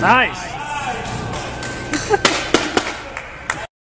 Nice.